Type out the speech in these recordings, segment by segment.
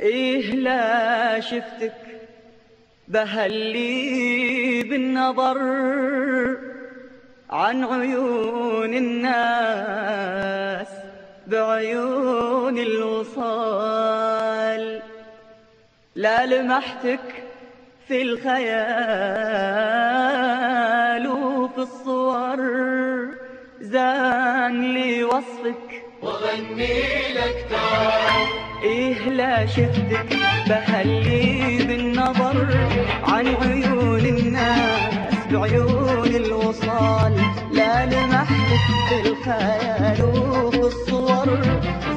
إيه لا شفتك بهلي بالنظر عن عيون الناس بعيون الوصال. لا لمحتك في الخيال وفي الصور زان لي وصفك. وغني لك تعال. إيه لا شفتك بهلي بالنظر عن عيون الناس بعيون الوصال. لا لمحتك في الخيال وفي الصور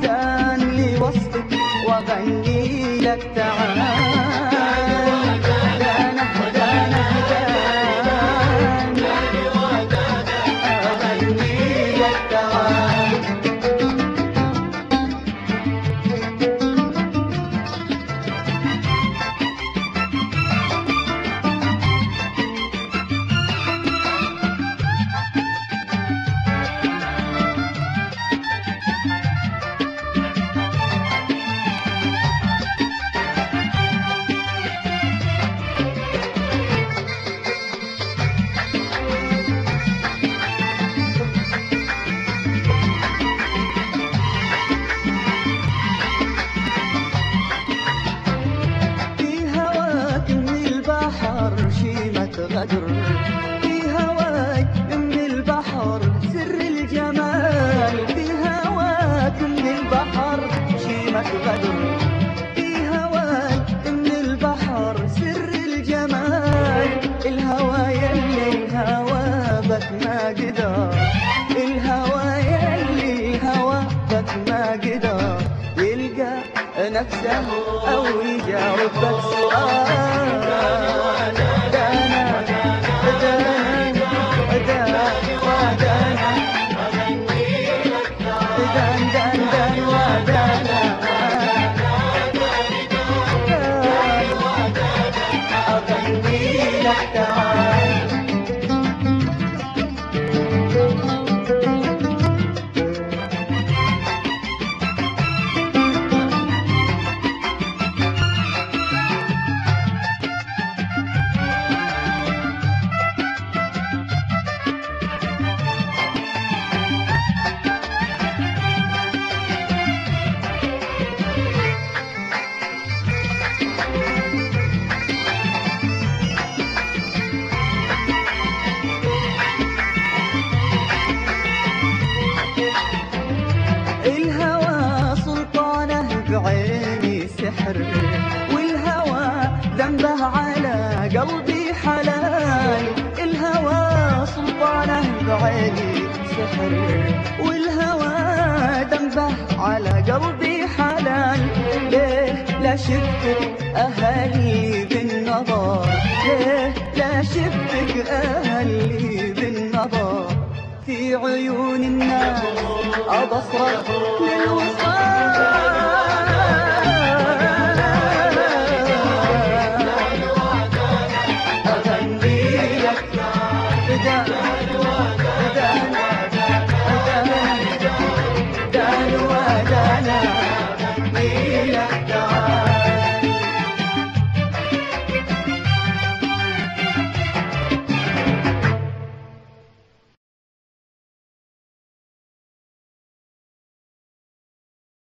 زان لي وصفك وغني لك تعال. غدر في هواك من البحر سر الجمال. في هواك من البحر شيمة غدر في هواك من البحر سر الجمال. الهوى يلي الهوى بك ما قدر. الهوى يلي الهوى بك ما قدر. يلقى نفسه أو يجاوبك سؤال. دانا سحر والهوى ذنبه على قلبي حلال. الهوى سلطانه بعيني سحر والهوى ذنبه على قلبي حلال. ليه لا شفتك أهلي بالنظر؟ ليه لا شفتك أهلي بالنظر؟ في عيون الناس أبصرك